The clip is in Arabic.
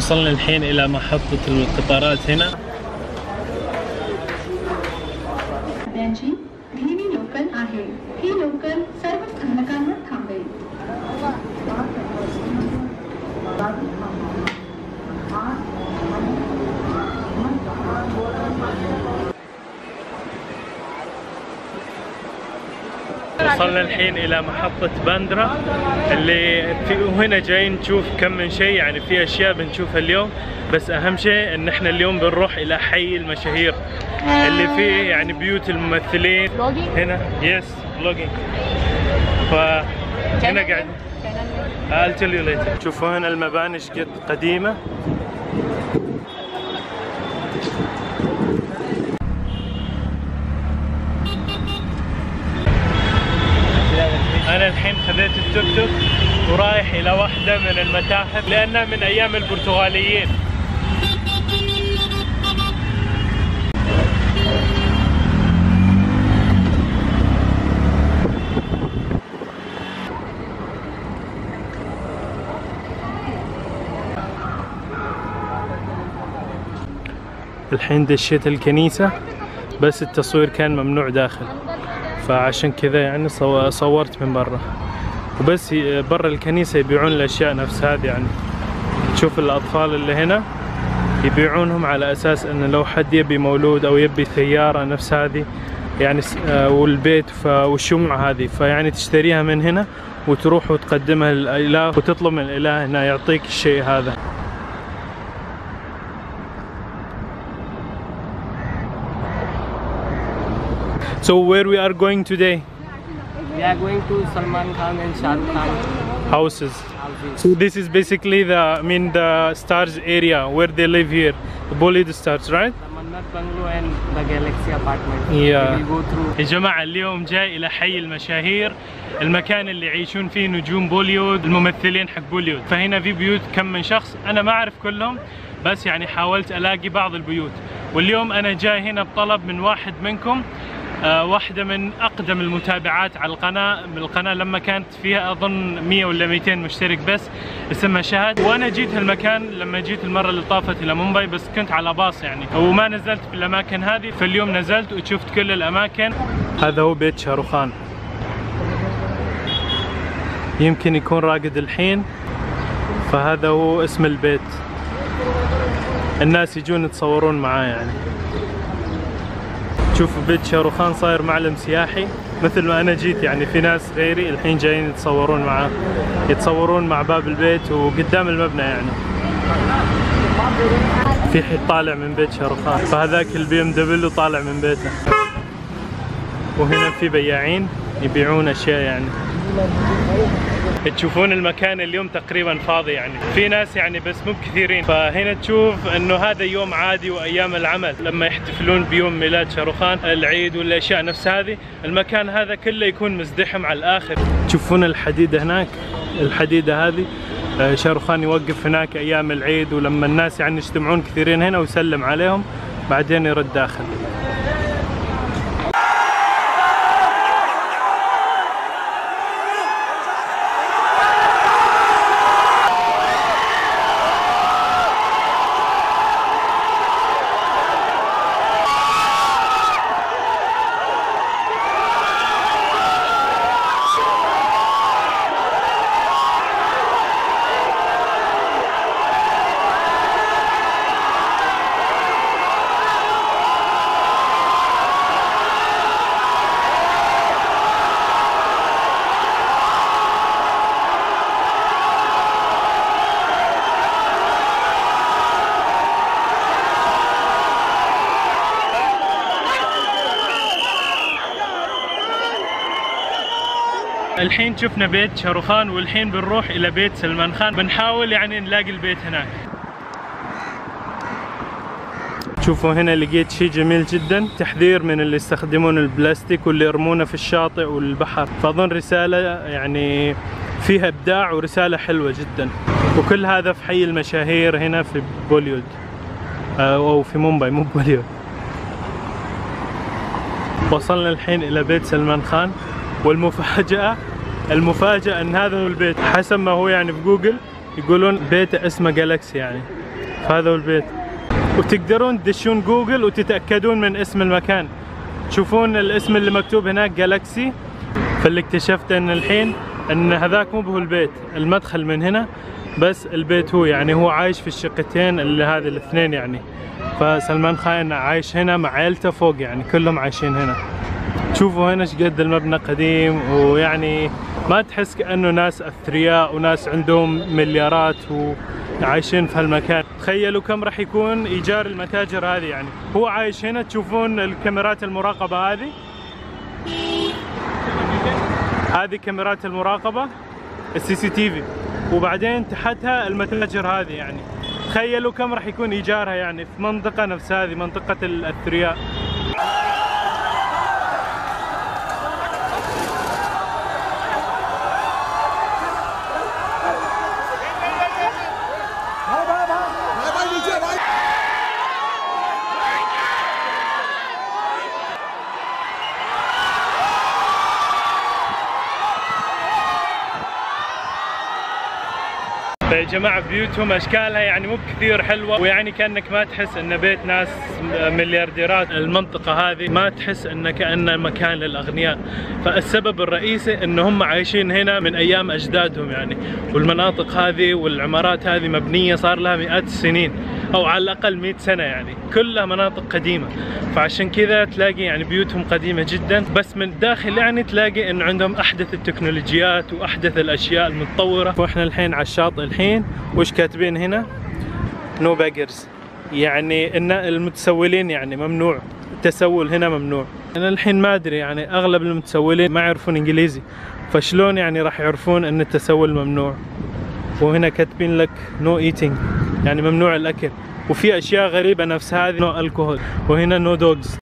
وصلنا الحين إلى محطة القطارات هنا. وصلنا الحين إلى محطة باندرا اللي في وهنا جايين نشوف كم من شيء يعني في أشياء بنشوفها اليوم. بس أهم شيء إن إحنا اليوم بنروح إلى حي المشاهير اللي فيه يعني بيوت الممثلين. هنا؟ yes vlogging فهنا قاعد. I'll tell you later. شوفوا هنا المباني قد قديمة أنا الحين التوك توك ورايح إلى واحدة من المتاحف لأنها من أيام البرتغاليين. الحين دشيت الكنيسة بس التصوير كان ممنوع داخل. فعشان كذا يعني صو- صورت من برا. وبس برا الكنيسة يبيعون الأشياء نفس هذه يعني تشوف الأطفال اللي هنا يبيعونهم على أساس أنه لو حد يبي مولود أو يبي سيارة نفس هذه يعني آه، والبيت والشمعة هذه فيعني تشتريها من هنا وتروح وتقدمها للإله وتطلب من الإله أنه يعطيك الشيء هذا So where we are going today? We are going to Salman Khan and Shah Rukh Khan Houses. houses. So this is basically the I mean the stars area where they live here, the Bollywood stars, right? The Mannat Bungalow and the Galaxy apartment. Yeah. We go through. يا جماعة اليوم جاي إلى حي المشاهير المكان اللي يعيشون فيه نجوم بوليوود الممثلين حق بوليوود فهنا في بيوت كم من شخص أنا ما أعرف كلهم بس يعني حاولت ألاقي بعض البيوت واليوم أنا جاي هنا بطلب من واحد منكم آه، واحدة من أقدم المتابعات على القناة. القناة لما كانت فيها أظن 100 ولا 200 مشترك بس اسمها شهد. وأنا جيت هالمكان لما جيت المرة اللي طافت إلى مومباي بس كنت على باص يعني. وما نزلت في الأماكن هذه فاليوم نزلت وشفت كل الأماكن. هذا هو بيت شاروخان. يمكن يكون راقد الحين فهذا هو اسم البيت. الناس يجون يتصورون معاه يعني. شوفوا بيت شاروخان صاير معلم سياحي مثل ما أنا جيت يعني في ناس غيري الحين جايين يتصورون معاه يتصورون مع باب البيت وقدام المبنى يعني. في حد طالع من بيت شاروخان فهذاك ال BMW طالع من بيته. وهنا في بياعين يبيعون أشياء يعني. تشوفون المكان اليوم تقريبا فاضي يعني. في ناس يعني بس مو كثيرين. فهنا تشوف إنه هذا يوم عادي وأيام العمل. لما يحتفلون بيوم ميلاد شاروخان العيد والأشياء نفس هذه المكان هذا كله يكون مزدحم على الآخر. تشوفون الحديده هناك؟ الحديده هذه آه، شاروخان يوقف هناك أيام العيد ولما الناس يعني يجتمعون كثيرين هنا ويسلم عليهم بعدين يرد داخل. الحين شفنا بيت شاروخان والحين بنروح إلى بيت سلمان خان. بنحاول يعني نلاقي البيت هناك. شوفوا هنا لقيت شيء جميل جدا. تحذير من اللي يستخدمون البلاستيك واللي يرمونه في الشاطئ والبحر. فأظن رسالة يعني فيها إبداع ورسالة حلوة جدا. وكل هذا في حي المشاهير هنا في بوليود. آه، أو في مومباي مو بوليود. وصلنا الحين إلى بيت سلمان خان. والمفاجأة المفاجأة إن هذا هو البيت. حسب ما هو يعني في جوجل يقولون بيته اسمه جالكسي يعني. فهذا هو البيت. وتقدرون تدشون جوجل وتتأكدون من اسم المكان. تشوفون الاسم اللي مكتوب هناك جالكسي فاللي اكتشفته إن الحين إن هذاك مو هو البيت المدخل من هنا بس البيت هو يعني هو عايش في الشقتين اللي هذه الاثنين يعني. فسلمان خان عايش هنا مع عيلته فوق يعني كلهم عايشين هنا. تشوفوا هنا إيش قد المبنى قديم ويعني ما تحس كأنه ناس أثرياء وناس عندهم مليارات وعايشين في هالمكان. تخيلوا كم راح يكون إيجار المتاجر هذه يعني. هو عايش هنا تشوفون الكاميرات المراقبة هذه؟ هذه كاميرات المراقبة ال CCTV. وبعدين تحتها المتاجر هذه يعني. تخيلوا كم راح يكون إيجارها يعني في منطقة نفس هذه منطقة الأثرياء. فيا جماعة بيوتهم أشكالها يعني مو بكثير حلوة ويعني كأنك ما تحس إنه بيت ناس مليارديرات. المنطقة هذه ما تحس إنه كأنه مكان للأغنياء. فالسبب الرئيسي إن هم عايشين هنا من أيام أجدادهم يعني. والمناطق هذه والعمارات هذه مبنية صار لها مئات السنين. أو على الأقل 100 سنة يعني. كلها مناطق قديمة. فعشان كذا تلاقي يعني بيوتهم قديمة جدا. بس من الداخل يعني تلاقي إنه عندهم أحدث التكنولوجيات وأحدث الأشياء المتطورة. وإحنا الحين على الشاطئ الحين. وش كاتبين هنا؟ no beggars يعني إن المتسولين يعني ممنوع. التسول هنا ممنوع. أنا الحين ما أدري يعني أغلب المتسولين ما يعرفون إنجليزي. فشلون يعني راح يعرفون إن التسول ممنوع؟ وهنا كاتبين لك no eating يعني ممنوع الأكل. وفي أشياء غريبة نفس هذه no alcohol وهنا no dogs